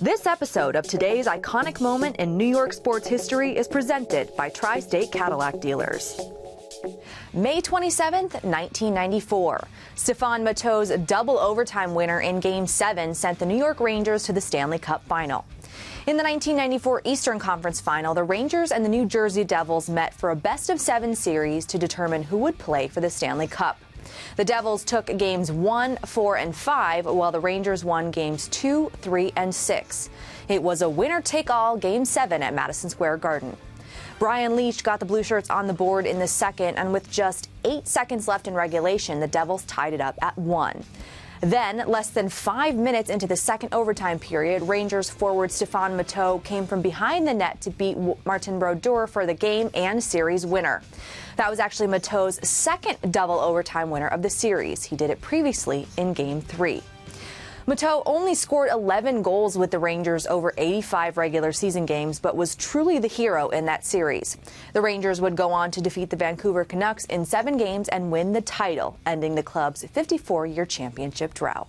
This episode of today's iconic moment in New York sports history is presented by Tri State Cadillac Dealers. May 27, 1994. Stephane Matteau's double overtime winner in Game 7 sent the New York Rangers to the Stanley Cup final. In the 1994 Eastern Conference Final, the Rangers and the New Jersey Devils met for a best of seven series to determine who would play for the Stanley Cup. The Devils took games 1, 4, and 5, while the Rangers won games 2, 3, and 6. It was a winner take all Game 7 at Madison Square Garden. Brian Leetch got the Blue Shirts on the board in the second, and with just eight seconds left in regulation, the Devils tied it up at one. Then, less than five minutes into the second overtime period, Rangers forward Stephane Matteau came from behind the net to beat Martin Brodeur for the game and series winner. That was actually Matteau's second double overtime winner of the series. He did it previously in Game 3. Matteau only scored 11 goals with the Rangers over 85 regular season games, but was truly the hero in that series. The Rangers would go on to defeat the Vancouver Canucks in seven games and win the title, ending the club's 54 year championship drought.